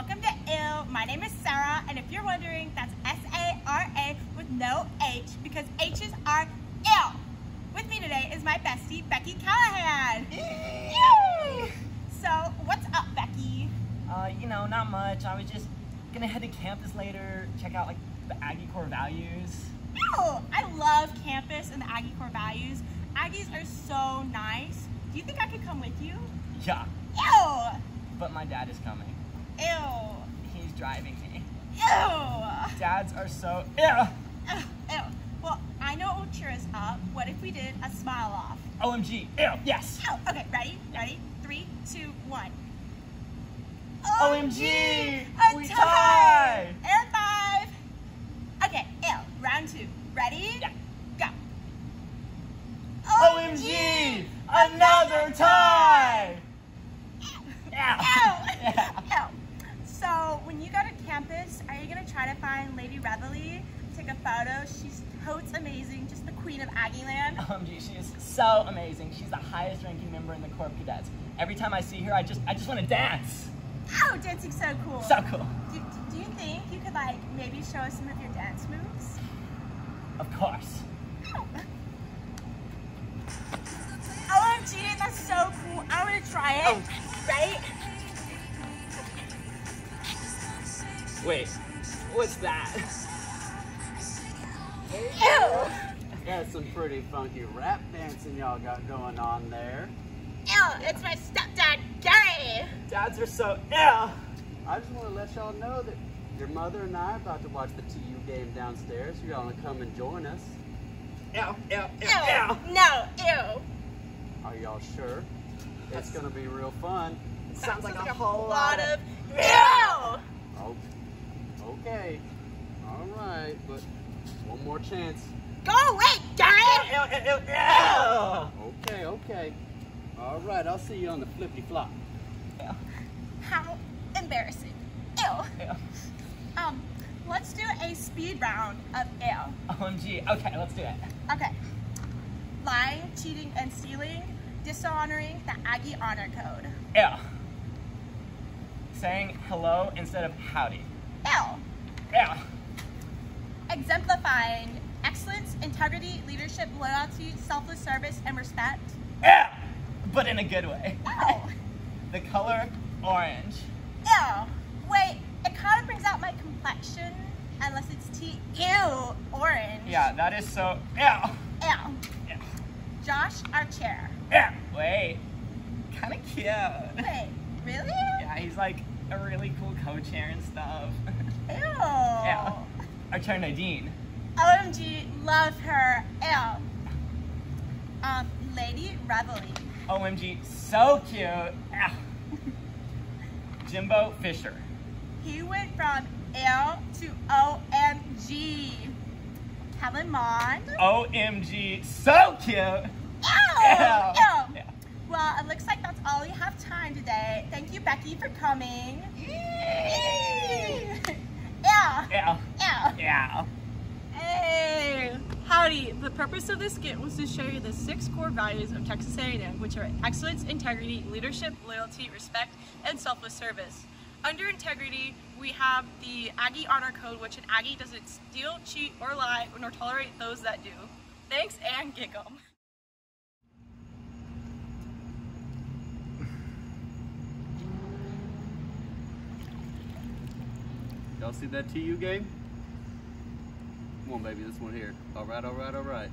welcome to Ill. My name is Sarah, and if you're wondering, that's S-A-R-A with no H, because H's are ill. With me today is my bestie, Becky Callahan. Yay! So, what's up, Becky? Uh, you know, not much. I was just gonna head to campus later, check out like the Aggie core values. Ew! I love campus and the Aggie core values. Aggies are so nice. Do you think I could come with you? Yeah, Ew! but my dad is coming. Ew! Driving me. Ew! Dads are so yeah. Ugh, Ew. Well, I know what will cheer us up. What if we did a smile off? OMG. Ew. Yes. Ew. Okay, ready? Ready? Three, two, one. OMG, A we tie! tie! And five. Okay, ew. Round two. Ready? Yeah. Go. OMG, another tie. Ew. Yeah. Ew. Ew. So, when you go to campus, are you gonna try to find Lady Reveille? Take a photo. She's totes amazing, just the queen of Aggie Land. Um, OMG, she is so amazing. She's the highest ranking member in the Corps of Cadets. Every time I see her, I just I just want to dance. Oh, dancing's so cool. So cool. Do, do, you think you could like maybe show us some of your dance moves? Of course. Oh. OMG, that's so cool. I want to try it. Oh. Wait, what's that? Ew. That's some pretty funky rap dancing y'all got going on there. Ew, it's my stepdad, Gary. Dads are so yeah. I just want to let y'all know that your mother and I are about to watch the TU game downstairs. You all want to come and join us. Ew, ew, ew, Ew. ew. No, ew. Are y'all sure? It's gonna be real fun. It sounds like, Sounds a whole lot lot of of ew. Oh, okay. All right, but one more chance. Go away, ew. Okay, okay. All right, I'll see you on the flippy flop. How embarrassing. Ew. Ew. Um, let's do a speed round of ew. OMG. Okay, let's do it. Okay. Lying, cheating, and stealing, dishonoring the Aggie honor code. Ew. Saying hello instead of howdy. Ew. Ew. Exemplifying excellence, integrity, leadership, loyalty, selfless service, and respect. Ew. But in a good way. Ew. The color orange. Ew. Wait, it kind of brings out my complexion, unless it's tea. Ew. Orange. Yeah, that is so. Ew. Ew. Josh, our chair. Ew. Wait. Kind of cute. Wait, really? Yeah, he's like a really cool co-chair and stuff. Ew. yeah. Our chair Nadine. OMG, love her. Ew. Um, Lady Reveille. OMG, so cute. Ew. Jimbo Fisher. He went from L to OMG. Kellen Mond. OMG, so cute. Ew. Ew. Ew. Yeah. Well, it looks like that's all we have time today. Thank you, Becky, for coming. yeah. Yeah. Yeah. Yeah. Hey! Howdy! The purpose of this skit was to show you the six core values of Texas A&M, which are excellence, integrity, leadership, loyalty, respect, and selfless service. Under integrity, we have the Aggie Honor Code, which an Aggie doesn't steal, cheat, or lie, nor tolerate those that do. Thanks and gig Y'all see that TU game? Come on, baby, this one here. All right, all right, all right.